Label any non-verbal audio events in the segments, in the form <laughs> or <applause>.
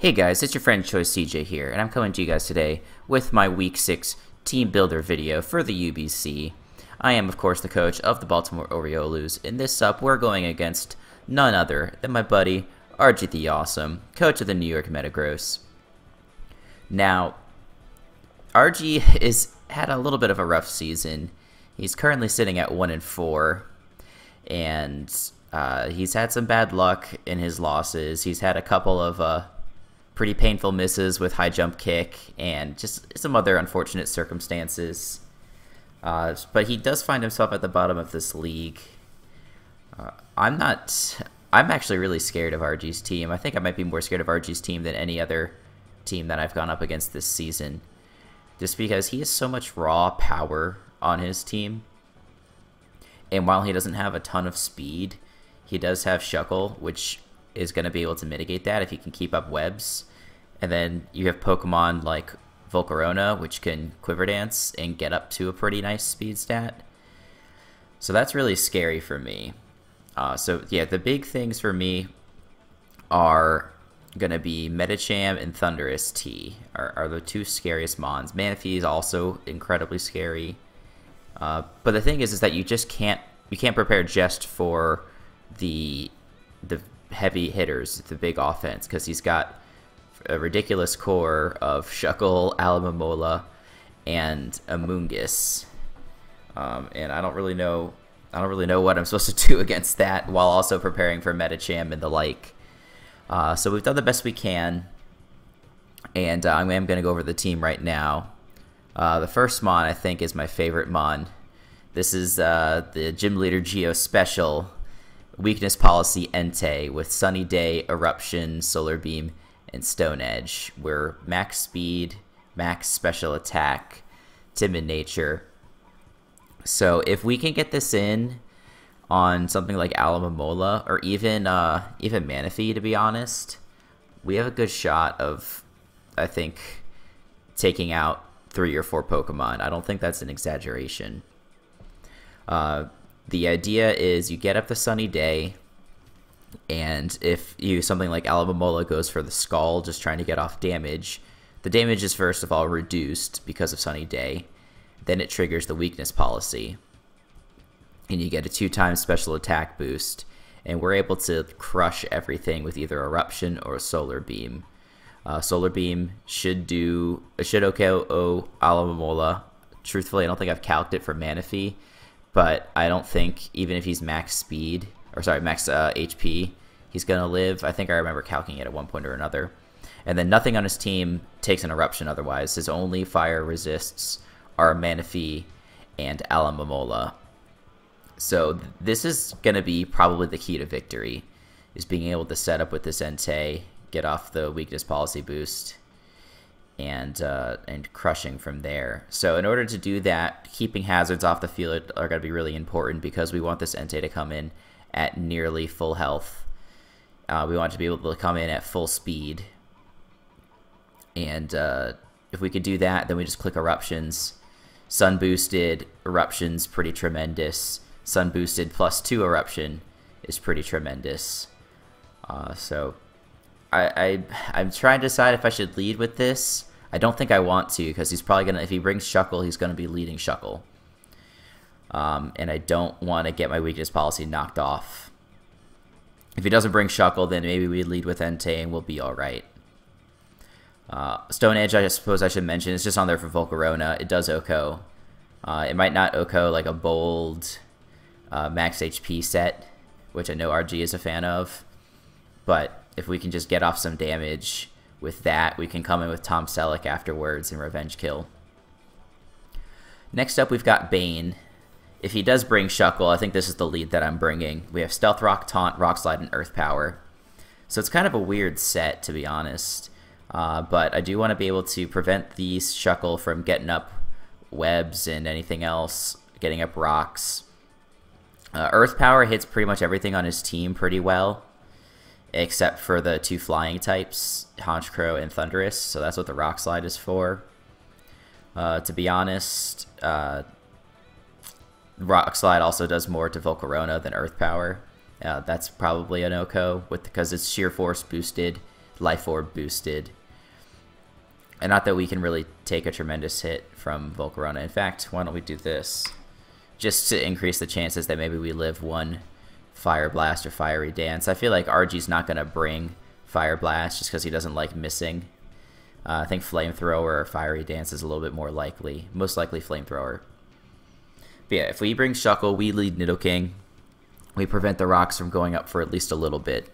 Hey guys, it's your friend Choiced CJ here, and I'm coming to you guys today with my Week 6 Team Builder video for the UBC. I am, of course, the coach of the Baltimore Oriolus. In this up, we're going against none other than my buddy, RG the Awesome, coach of the New York Metagross. Now, RG is had a little bit of a rough season. He's currently sitting at 1 and 4, and uh, he's had some bad luck in his losses. He's had a couple of uh, pretty painful misses with high jump kick and just some other unfortunate circumstances. Uh, but he does find himself at the bottom of this league. Uh, I'm not. I'm actually really scared of RG's team. I think I might be more scared of RG's team than any other team that I've gone up against this season. Just because he has so much raw power on his team. And while he doesn't have a ton of speed, he does have Shuckle, which is going to be able to mitigate that if he can keep up webs. And then you have Pokemon like Volcarona, which can Quiver Dance and get up to a pretty nice speed stat. So that's really scary for me. Uh, so yeah, the big things for me are going to be Medicham and Thundurus T are, are, the two scariest mons. Manaphy is also incredibly scary. Uh, but the thing is, is that you just can't you can't prepare just for the the heavy hitters, the big offense, because he's got a ridiculous core of Shuckle, Alomomola, and Amoonguss. Um, and I don't really know I don't really know what I'm supposed to <laughs> do against that while also preparing for Medicham and the like. Uh, so we've done the best we can, and uh, I'm, I'm going to go over the team right now. Uh, the first Mon I think is my favorite Mon. This is uh, the Gym Leader Geo Special Weakness Policy Entei with Sunny Day, Eruption, Solar Beam, and Stone Edge. We're max speed, max special attack, timid nature. So if we can get this in on something like Alomomola or even uh, even Manaphy, to be honest, we have a good shot of, I think, taking out three or four Pokemon. I don't think that's an exaggeration. Uh, the idea is you get up the sunny day, and if you something like Alomomola goes for the Scald, just trying to get off damage, the damage is first of all reduced because of sunny day. Then it triggers the weakness policy, and you get a two times special attack boost. And we're able to crush everything with either eruption or solar beam. Uh, solar beam should do should okay. OKO Alomomola. Truthfully, I don't think I've calced it for Manaphy but I don't think even if he's max speed or sorry max uh, HP, he's gonna live. I think I remember calculating it at one point or another. And then nothing on his team takes an eruption otherwise. His only fire resists are Manaphy and Alomomola. So this is gonna be probably the key to victory, is being able to set up with this Entei, get off the weakness policy boost, and uh, and crushing from there. So in order to do that, keeping hazards off the field are going to be really important because we want this Entei to come in at nearly full health. Uh, we want to be able to come in at full speed. And uh, if we could do that, then we just click eruptions. Sun boosted eruptions, pretty tremendous. Sun boosted plus two eruption is pretty tremendous. Uh, so I, I I'm trying to decide if I should lead with this I don't think I want to because he's probably gonna if he brings Shuckle, he's gonna be leading Shuckle. Um, and I don't want to get my weakness policy knocked off. If he doesn't bring Shuckle, then maybe we lead with Entei and we'll be all right. Uh, Stone Edge, I suppose I should mention, is just on there for Volcarona. It does OHKO. Uh, it might not OHKO like a bold uh, max HP set, which I know RG is a fan of. But if we can just get off some damage with that, we can come in with Tom Selleck afterwards and Revenge Kill. Next up, we've got Bane. If he does bring Shuckle, I think this is the lead that I'm bringing. We have Stealth Rock, Taunt, Rock Slide, and Earth Power. So it's kind of a weird set, to be honest. Uh, but I do want to be able to prevent these Shuckle from getting up webs and anything else, getting up rocks. Uh, Earth Power hits pretty much everything on his team pretty well except for the two flying types, Honchkrow and Thundurus. So that's what the Rock Slide is for. Uh, to be honest, uh, Rock Slide also does more to Volcarona than Earth Power. Uh, that's probably an OHKO with because it's sheer force boosted. Life Orb boosted. And not that we can really take a tremendous hit from Volcarona. In fact, why don't we do this? Just to increase the chances that maybe we live one Fire Blast or Fiery Dance. I feel like RG's not going to bring Fire Blast just because he doesn't like missing. Uh, I think Flamethrower or Fiery Dance is a little bit more likely. Most likely Flamethrower. But yeah, if we bring Shuckle, we lead Nidoking. We prevent the rocks from going up for at least a little bit.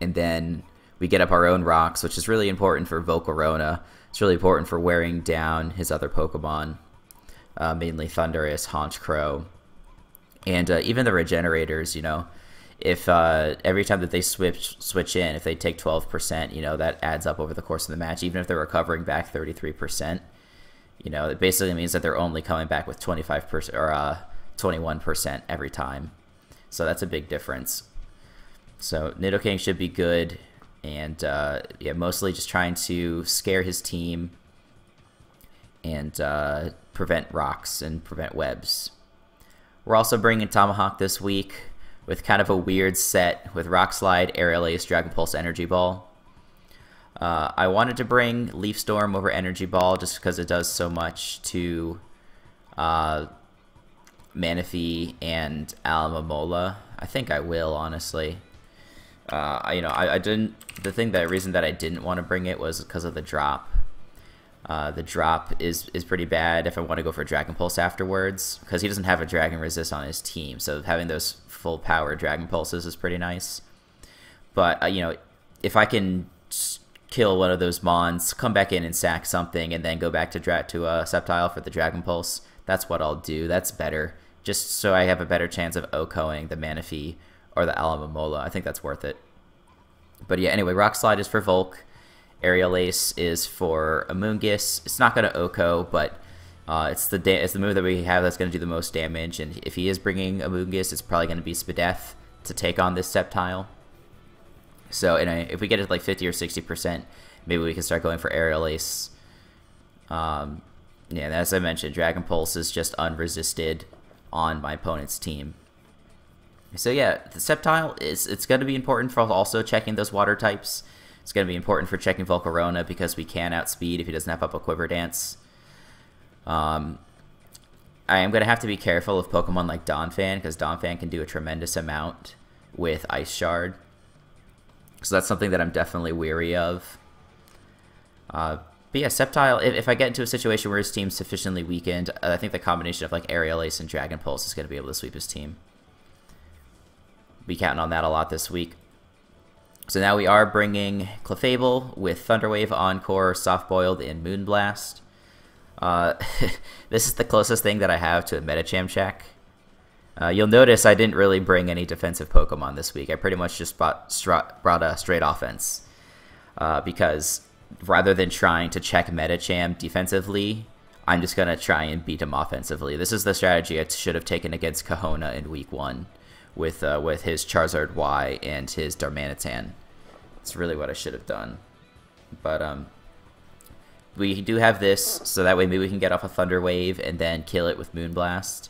And then we get up our own rocks, which is really important for Volcarona. It's really important for wearing down his other Pokemon, uh, mainly Thundurus, Honchkrow, and uh, even the Regenerators, you know. If uh, every time that they switch switch in, if they take 12%, you know, that adds up over the course of the match, even if they're recovering back 33%, you know, it basically means that they're only coming back with 25% or 21% uh, every time. So that's a big difference. So Nidoking should be good and uh, yeah, mostly just trying to scare his team and uh, prevent rocks and prevent webs. We're also bringing Tomahawk this week with kind of a weird set with Rock Slide, Aerial Ace, Dragon Pulse, Energy Ball. Uh, I wanted to bring Leaf Storm over Energy Ball just because it does so much to uh, Manaphy and Alomomola. I think I will, honestly. Uh, you know, I, I, didn't. The thing that reason that I didn't want to bring it was because of the drop. Uh, the drop is is pretty bad if I want to go for Dragon Pulse afterwards because he doesn't have a Dragon Resist on his team. So having those full power Dragon Pulses is pretty nice. But uh, you know, if I can kill one of those Mons, come back in and sack something, and then go back to dra- to a Sceptile for the Dragon Pulse, that's what I'll do. That's better, just so I have a better chance of OHKOing the Manaphy or the Alomomola. I think that's worth it. But yeah, anyway, Rock Slide is for Volk. Aerial Ace is for Amoonguss. It's not going to OHKO, but uh, it's the it's the move that we have that's going to do the most damage. And if he is bringing Amoonguss, it's probably going to be Spadef to take on this Sceptile. So if we get it like 50 or 60%, maybe we can start going for Aerial Ace. Um, yeah, as I mentioned, Dragon Pulse is just unresisted on my opponent's team. So yeah, the Sceptile is it's going to be important for also checking those water types. It's going to be important for checking Volcarona because we can outspeed if he doesn't have up a Quiver Dance. Um, I am going to have to be careful of Pokemon like Donphan because Donphan can do a tremendous amount with Ice Shard. So that's something that I'm definitely weary of. Uh, but yeah, Sceptile, if, if, I get into a situation where his team's sufficiently weakened, I think the combination of like Aerial Ace and Dragon Pulse is going to be able to sweep his team be counting on that a lot this week. So now we are bringing Clefable with Thunderwave, Encore, Soft Boiled, and Moonblast. Uh, <laughs> this is the closest thing that I have to a Medicham check. Uh, you'll notice I didn't really bring any defensive Pokemon this week. I pretty much just brought, brought a straight offense. Uh, because rather than trying to check Medicham defensively, I'm just going to try and beat him offensively. This is the strategy I should have taken against Kahona in week one with uh, with his Charizard Y and his Darmanitan. It's really what I should have done. But um, we do have this, so that way maybe we can get off a Thunder Wave and then kill it with Moonblast.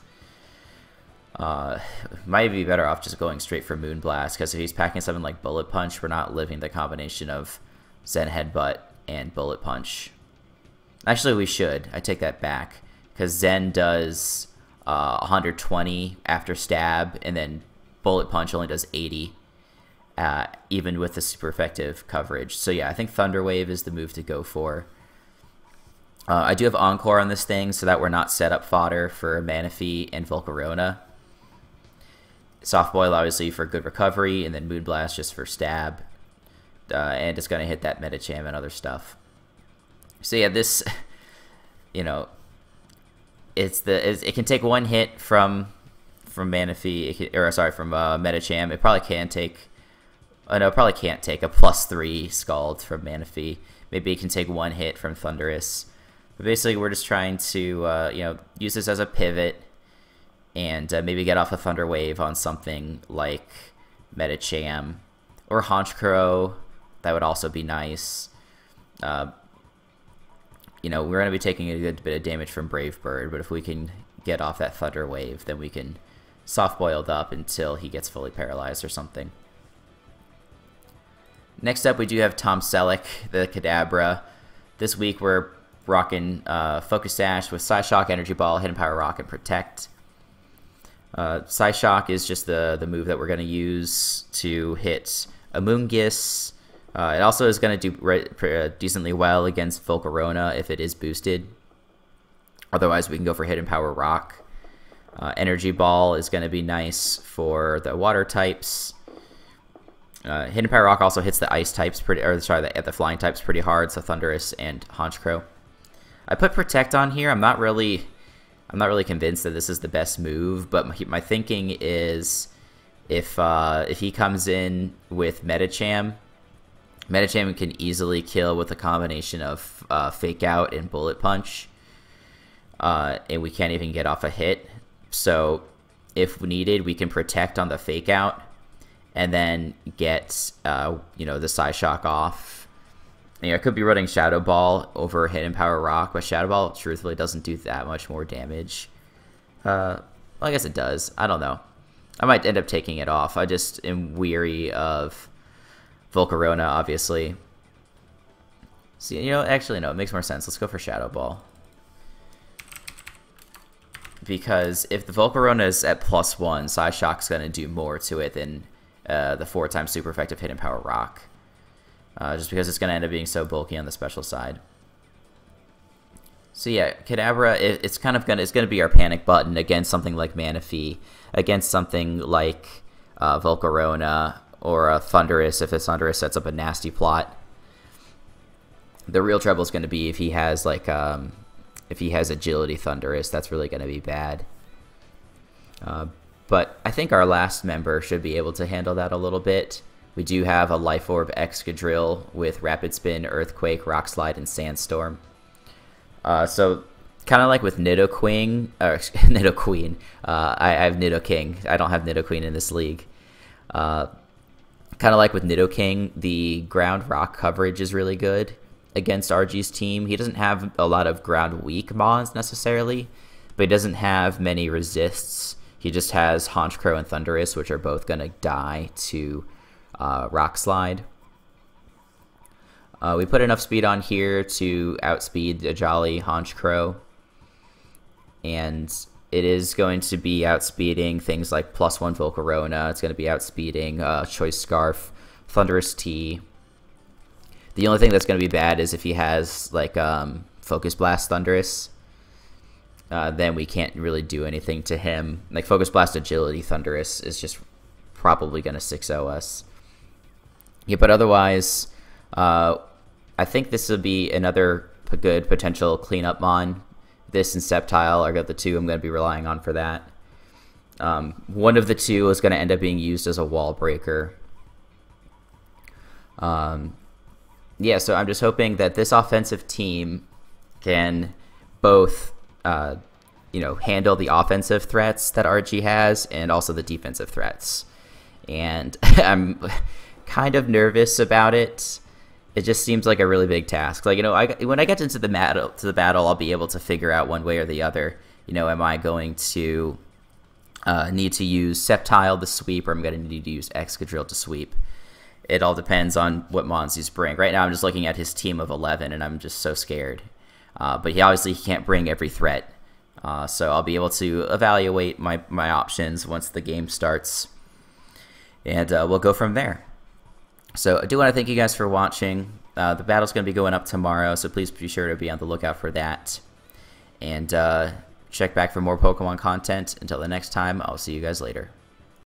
Uh, might be better off just going straight for Moonblast, because if he's packing something like Bullet Punch, we're not living the combination of Zen Headbutt and Bullet Punch. Actually, we should. I take that back, because Zen does uh, 120 after Stab, and then Bullet Punch only does 80, uh, even with the super effective coverage. So yeah, I think Thunder Wave is the move to go for. Uh, I do have Encore on this thing so that we're not set up fodder for Manaphy and Volcarona. Soft Boil obviously for good recovery, and then Moonblast just for stab. Uh, and it's going to hit that Medicham and other stuff. So yeah, this, <laughs> you know, it's the it's, it can take one hit from from Manaphy, or sorry, from uh, Medicham. It probably can take. Oh no, probably can't take a plus three Scald from Manaphy. Maybe it can take one hit from Thundurus. But basically, we're just trying to uh, you know use this as a pivot, and uh, maybe get off a Thunder Wave on something like Medicham or Honchkrow. That would also be nice. Uh, you know, we're going to be taking a good bit of damage from Brave Bird, but if we can get off that Thunder Wave, then we can soft boiled up until he gets fully paralyzed or something. Next up, we do have Tom Selleck, the Kadabra. This week, we're rocking uh, Focus Sash with Psyshock, Energy Ball, Hidden Power Rock, and Protect. Uh, Psyshock is just the, the move that we're going to use to hit Amoonguss. Uh, it also is going to do uh, decently well against Volcarona if it is boosted. Otherwise, we can go for Hidden Power Rock. Uh, Energy Ball is going to be nice for the water types. Uh, Hidden Power Rock also hits the ice types pretty, or sorry, the, the flying types pretty hard. So Thundurus and Honchkrow. I put Protect on here. I'm not really, I'm not really convinced that this is the best move, but my, my thinking is if uh, if he comes in with Medicham, Medicham can easily kill with a combination of uh, Fake Out and Bullet Punch, uh, and we can't even get off a hit. So if needed, we can Protect on the Fake Out and then get uh, you know the Psyshock off. You know, I could be running Shadow Ball over Hidden Power Rock, but Shadow Ball truthfully doesn't do that much more damage. Uh, well, I guess it does. I don't know. I might end up taking it off. I just am weary of Volcarona, obviously. See, you know, actually, no, it makes more sense. Let's go for Shadow Ball. Because if the Volcarona is at plus one, Psyshock's going to do more to it than uh, the four times super effective hidden power rock. Uh, just because it's going to end up being so bulky on the special side. So yeah, Kadabra, it, it's kind of gonna it's gonna be our panic button against something like Manaphy, against something like uh, Volcarona or a Thundurus if a Thundurus sets up a nasty plot. The real trouble is going to be if he has like um, if he has Agility Thundurus, that's really going to be bad. Uh, but I think our last member should be able to handle that a little bit. We do have a Life Orb Excadrill with Rapid Spin, Earthquake, Rock Slide, and Sandstorm. Uh, so kind of like with Nidoqueen, or <laughs> Nidoqueen, uh, I, I, have Nidoking. I don't have Nidoqueen in this league. Uh, kind of like with Nidoking, the ground rock coverage is really good against RG's team. He doesn't have a lot of ground weak mons necessarily, but he doesn't have many resists he just has Honchkrow and Thundurus, which are both going to die to uh, Rock Slide. Uh, we put enough speed on here to outspeed the Jolly Honchkrow. And it is going to be outspeeding things like plus one Volcarona. It's going to be outspeeding uh, Choice Scarf, Thundurus T. The only thing that's going to be bad is if he has like um, Focus Blast Thundurus. uh, then we can't really do anything to him. Like Focus Blast Agility Thundurus is just probably going to 6-0 us. Yeah, but otherwise, uh, I think this will be another good potential cleanup mon. This and Sceptile are the two I'm going to be relying on for that. Um, one of the two is going to end up being used as a wall breaker. Um, yeah, so I'm just hoping that this offensive team can both uh, you know, handle the offensive threats that RG has and also the defensive threats. And <laughs> I'm kind of nervous about it. It just seems like a really big task. Like you know, I, when I get into the battle, to the battle, I'll be able to figure out one way or the other. You know, am I going to uh, need to use Sceptile to sweep, or am I'm going to need to use Excadrill to sweep? It all depends on what mons he's bring. Right now, I'm just looking at his team of 11, and I'm just so scared. Uh, but he obviously he can't bring every threat. Uh, so I'll be able to evaluate my, my options once the game starts. And uh, we'll go from there. So I do want to thank you guys for watching. Uh, the battle's going to be going up tomorrow, so please be sure to be on the lookout for that. And uh, check back for more Pokemon content. Until the next time, I'll see you guys later.